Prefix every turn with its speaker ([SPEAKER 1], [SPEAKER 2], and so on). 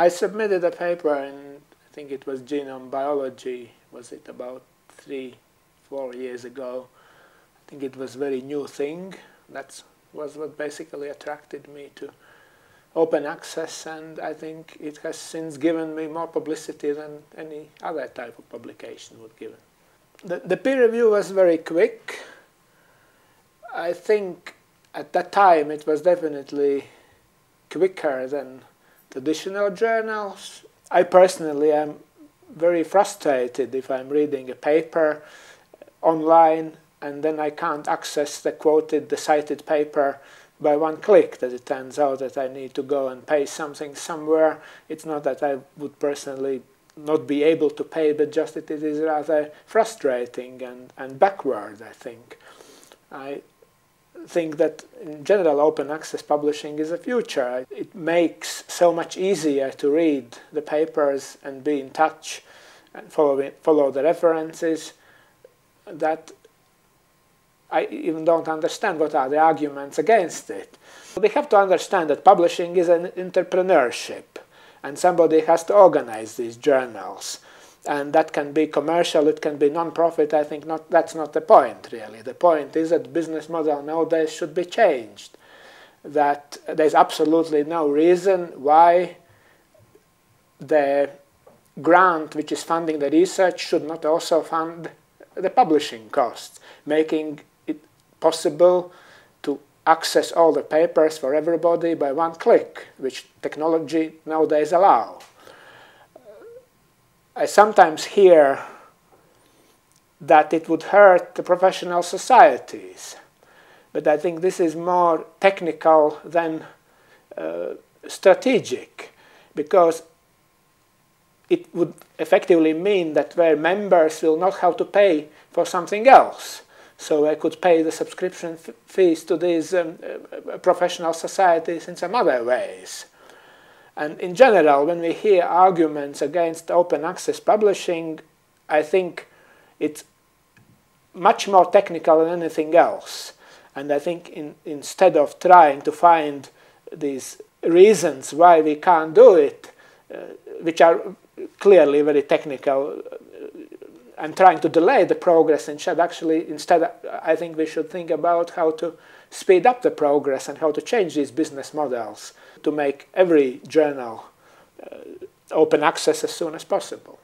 [SPEAKER 1] I submitted a paper in, I think it was genome biology, was it about three, four years ago. I think it was a very new thing. That was what basically attracted me to open access, and I think it has since given me more publicity than any other type of publication would give. The, the peer review was very quick. I think at that time it was definitely quicker than traditional journals. I personally am very frustrated if I'm reading a paper online and then I can't access the quoted, the cited paper by one click that it turns out that I need to go and pay something somewhere. It's not that I would personally not be able to pay, but just that it is rather frustrating and, and backward, I think. I think that in general open access publishing is a future. It makes so much easier to read the papers and be in touch and follow, follow the references that I even don't understand what are the arguments against it. We have to understand that publishing is an entrepreneurship and somebody has to organize these journals. And that can be commercial, it can be non-profit, I think not, that's not the point really. The point is that business model nowadays should be changed. That there's absolutely no reason why the grant which is funding the research should not also fund the publishing costs, making it possible to access all the papers for everybody by one click, which technology nowadays allow. I sometimes hear that it would hurt the professional societies, but I think this is more technical than uh, strategic, because it would effectively mean that their members will not have to pay for something else. So I could pay the subscription fees to these um, uh, professional societies in some other ways. And in general, when we hear arguments against open access publishing, I think it's much more technical than anything else. And I think in, instead of trying to find these reasons why we can't do it, uh, which are clearly very technical, and trying to delay the progress should actually instead I think we should think about how to speed up the progress and how to change these business models to make every journal uh, open access as soon as possible.